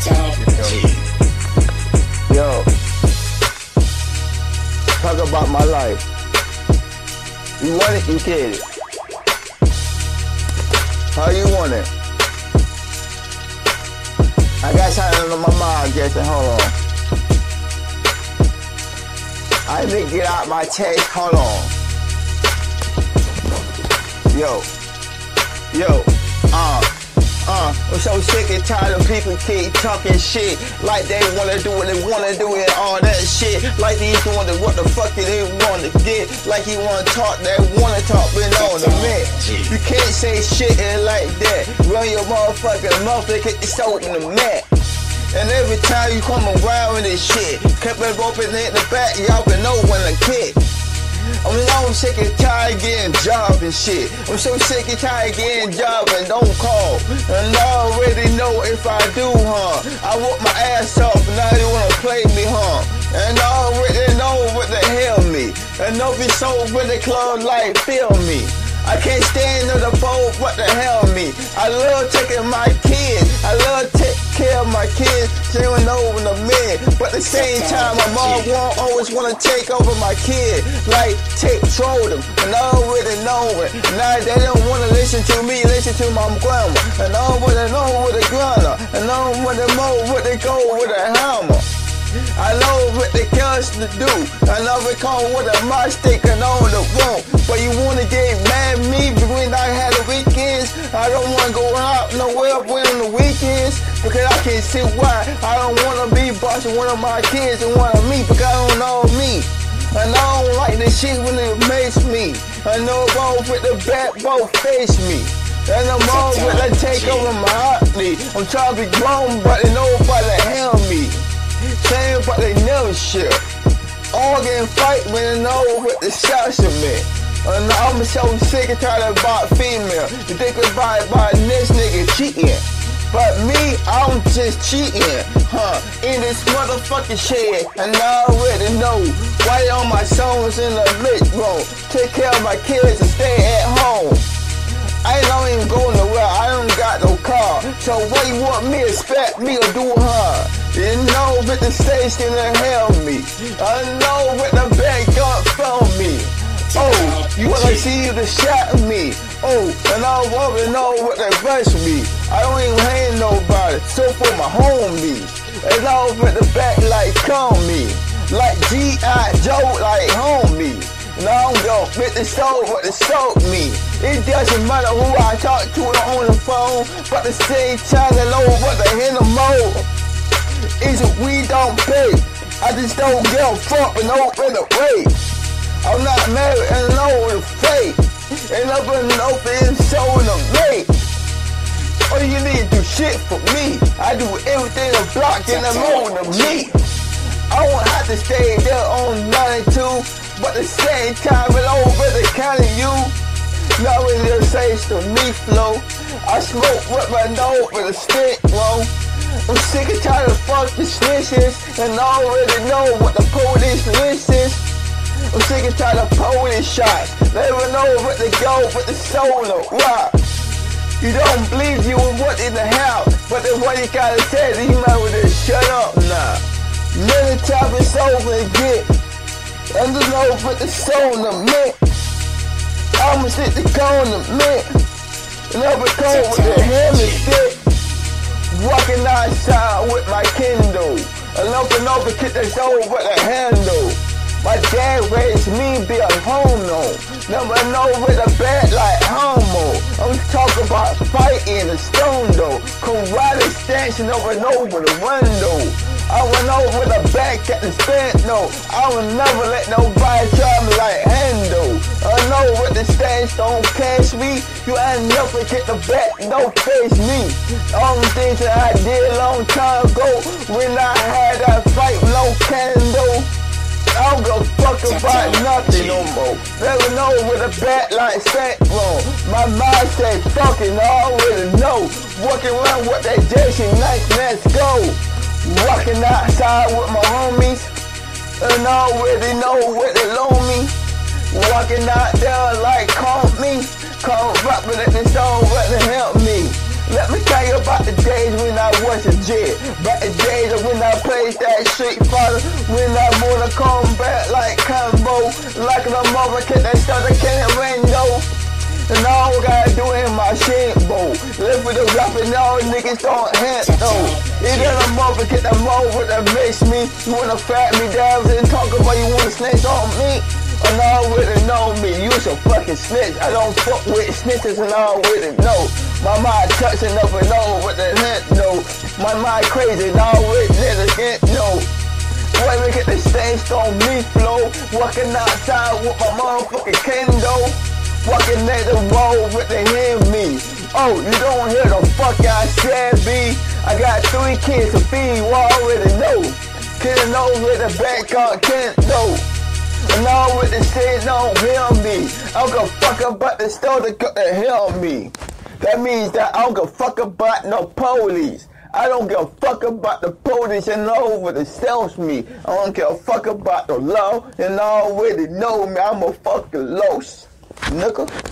Yo, talk about my life. You want it, you get it. How you want it? I got something on my mind, Jason. Hold on. I need to get out my chest. Hold on. Yo. Yo. Uh. I'm so sick and tired of people keep talking shit like they wanna do what they wanna do and all that shit. Like they these wonder what the fuck they wanna get. Like you wanna talk, they wanna talk, but on the man. You can't say shit like that. Run your motherfucking mouth and get your soul in the mat. And every time you come around with this shit, kept it open in the back, y'all can know when I kick. I'm long sick and tired getting job and shit. I'm so sick and tired getting job and don't call. And I already know if I do, huh? I whoop my ass off and now you wanna play me, huh? And I already know what the hell me. And don't be so with the club like feel me. I can't stand on the boat, what the hell me? I love taking my kids, kids, sharing over the men. But at the same time, my mom won't always wanna take over my kid, like take control them. And I already know it. Now they don't wanna listen to me, listen to my grandma. And I wanna know what they gonna, and I wanna know what they go with a hammer. I know what they guns to do. I know it come with a mistake and on the wrong. But you wanna get mad at me when I had the weekends. I don't wanna go out nowhere when on the weekends. Because I can't see why. I don't wanna be bossing one of my kids and one of me because I don't know me. And I don't like this shit when it makes me. I know both with the back, both face me. And I'm all with the take over my heartbeat. I'm trying to be grown, but they nobody help me. Saying but they never share. All getting fight when they know what the shots of me. And I'm so sick and tired about female. You think about it by this nigga cheating. Me, I'm just cheating, huh? In this motherfucking shit, and I already know why all my songs in the lit room. Take care of my kids and stay at home. I don't even go nowhere, I don't got no car. So what you want me to expect me to do, huh? You know what the station to help me. I know what the bank got from me. Oh, you wanna see the shot of me. Oh, and I wanna know what they rush me. I don't even hang nobody, so for my homies. And I over the back like call me. Like G.I. Joe, like homie. Now I'm gon' fit the soul, what the soak me. It doesn't matter who I talk to on the phone, but the same they know what the in the mode. Is it we don't pay? I just don't give a fuck and open the way. I'm not married and know the fate. And I've open showing the late. All you need to do shit for me. I do everything a block and I'm on the meat. I won't have to stay there on 92, but the same time it over the counting you. Now it just says to me flow. I smoke with my nose with a stick, bro. I'm sick and tired of fucking snitches, and I already know what the police listens. I'm sick and tired of police shots. Never know what the go with the soul of rock. You don't believe you in what in the house, but then what you gotta say, you might just shut up now. Many times it's over get, and the know what the soul of me. I'ma sit the cone of me, be cold with the hammer stick. Walking outside with my Kindle. And open up and kick the door with a handle. My dad raised me be a home no. Never know with a bad like homo. I'm talking about fighting a stone though. Karate dancing over and over the window. I went over the back at the stand no. I will never let nobody try me like handle. I know what the stance don't catch me. You ain't never get the back, no face me. All the things that I did long time ago when I had that fight, no candle. Go about nothing no more. Never know with a bat like Saint wrong. My mind say fucking already know. Walking around with that Jason Knight, let's go. Walking outside with my homies. And already know what they loan me. Walking out there like call me. Call rapping at the store what to help me. Let me tell you about the a jet. About the days when I played that Street Fighter. When I wanna come back like combo. Like the mother kid that started killing window. And all I gotta do is my shit, bro. Live with the rapping, all niggas don't hit, though. Either the mother get the mother that makes me. You wanna fat me down and talk about you wanna snitch on me. And already know me, a fucking snitch. I don't fuck with snitches and with it, no. My mind touching up and over with the hint, no. My mind crazy and all with niggas get no. Boy, we get the same stone me flow. Walking outside with my motherfucking kendo. Walking at the road with the hear me. Oh, you don't hear the fuck I said, B. I got three kids to feed, I already know. Kidding over the back on can't And all with the shit don't hear me. I don't give a fuck about the store to cut to hear me. That means that I don't give a fuck about no police. I don't give a fuck about the police and all over that sells me. I don't give a fuck about the law and already know me. I'm a fucking lost, nigga.